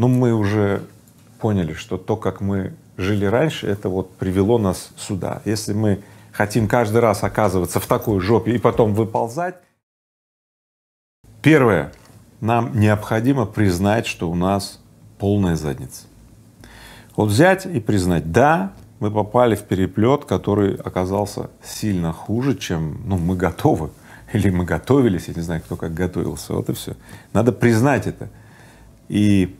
Но мы уже поняли, что то, как мы жили раньше, это вот привело нас сюда. Если мы хотим каждый раз оказываться в такой жопе и потом выползать, первое, нам необходимо признать, что у нас полная задница. Вот взять и признать, да, мы попали в переплет, который оказался сильно хуже, чем ну, мы готовы или мы готовились, я не знаю, кто как готовился, вот и все. Надо признать это и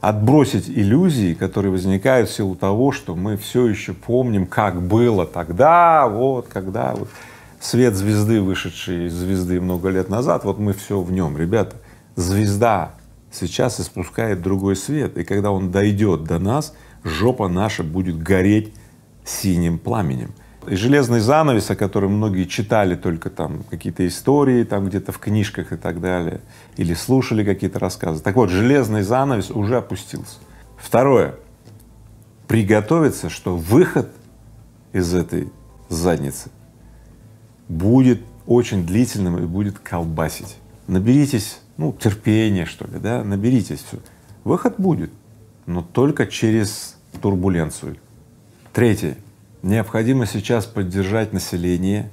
отбросить иллюзии, которые возникают в силу того, что мы все еще помним, как было тогда, вот, когда вот свет звезды, вышедший из звезды много лет назад, вот мы все в нем. Ребята, звезда сейчас испускает другой свет, и когда он дойдет до нас, жопа наша будет гореть синим пламенем. И железный занавес, о котором многие читали только там какие-то истории там где-то в книжках и так далее, или слушали какие-то рассказы. Так вот, железный занавес уже опустился. Второе. Приготовиться, что выход из этой задницы будет очень длительным и будет колбасить. Наберитесь, ну, терпения, что ли, да, наберитесь. Все. Выход будет, но только через турбуленцию. Третье Необходимо сейчас поддержать население,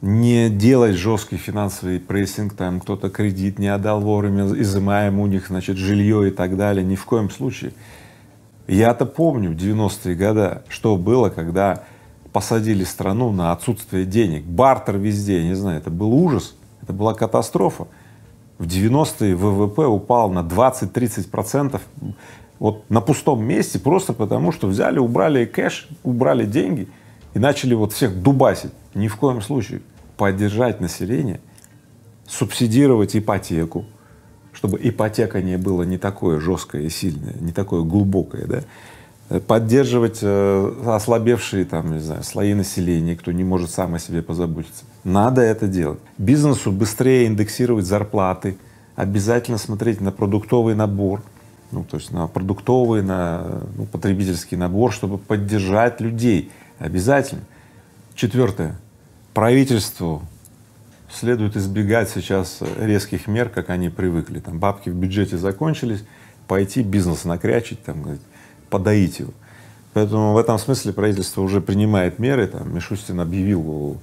не делать жесткий финансовый прессинг, там кто-то кредит не отдал вовремя, изымаем у них, значит, жилье и так далее, ни в коем случае. Я-то помню 90-е годы, что было, когда посадили страну на отсутствие денег, бартер везде, не знаю, это был ужас, это была катастрофа. В 90-е ВВП упал на 20-30 процентов, вот на пустом месте просто потому, что взяли, убрали кэш, убрали деньги и начали вот всех дубасить. Ни в коем случае поддержать население, субсидировать ипотеку, чтобы ипотека не была не такое жесткое и сильное, не такое глубокое, да, поддерживать э, ослабевшие там, не знаю, слои населения, кто не может сам о себе позаботиться. Надо это делать. Бизнесу быстрее индексировать зарплаты, обязательно смотреть на продуктовый набор, ну, то есть на продуктовый, на ну, потребительский набор, чтобы поддержать людей обязательно. Четвертое. Правительству следует избегать сейчас резких мер, как они привыкли. Там бабки в бюджете закончились, пойти бизнес накрячить, там, подоить его. Поэтому в этом смысле правительство уже принимает меры. Там Мишустин объявил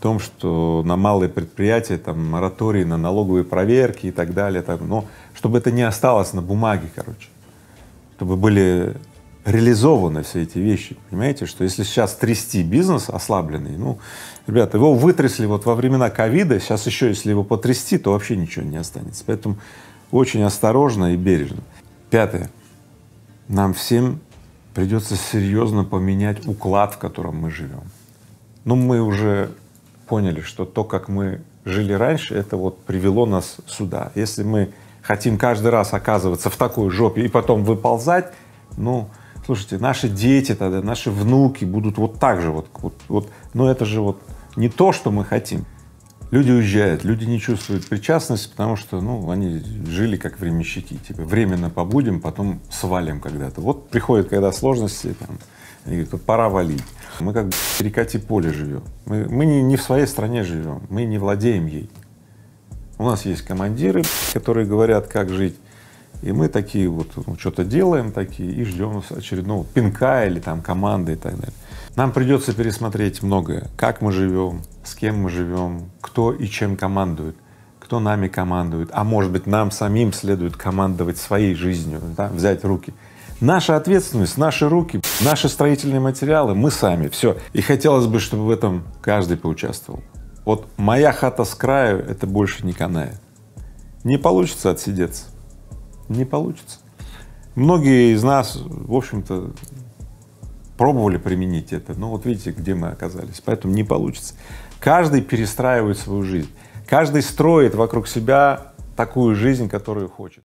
том, что на малые предприятия там мораторий на налоговые проверки и так далее, там, но чтобы это не осталось на бумаге, короче, чтобы были реализованы все эти вещи, понимаете, что если сейчас трясти бизнес ослабленный, ну, ребята, его вытрясли вот во времена ковида, сейчас еще если его потрясти, то вообще ничего не останется, поэтому очень осторожно и бережно. Пятое. Нам всем придется серьезно поменять уклад, в котором мы живем. Ну, мы уже поняли, что то, как мы жили раньше, это вот привело нас сюда. Если мы хотим каждый раз оказываться в такой жопе и потом выползать, ну, слушайте, наши дети тогда, наши внуки будут вот так же вот, вот, вот, но это же вот не то, что мы хотим. Люди уезжают, люди не чувствуют причастности, потому что, ну, они жили как временщики, типа временно побудем, потом свалим когда-то. Вот приходят, когда сложности, там, и говорят, пора валить. Мы как бы в перекате поле живем. Мы, мы не, не в своей стране живем, мы не владеем ей. У нас есть командиры, которые говорят, как жить, и мы такие вот ну, что-то делаем такие и ждем очередного пинка или там команды и так далее. Нам придется пересмотреть многое, как мы живем, с кем мы живем, кто и чем командует, кто нами командует, а может быть нам самим следует командовать своей жизнью, да, взять руки. Наша ответственность, наши руки, наши строительные материалы, мы сами, все. И хотелось бы, чтобы в этом каждый поучаствовал. Вот моя хата с краю — это больше не каная. Не получится отсидеться, не получится. Многие из нас, в общем-то, пробовали применить это, но вот видите, где мы оказались, поэтому не получится. Каждый перестраивает свою жизнь, каждый строит вокруг себя такую жизнь, которую хочет.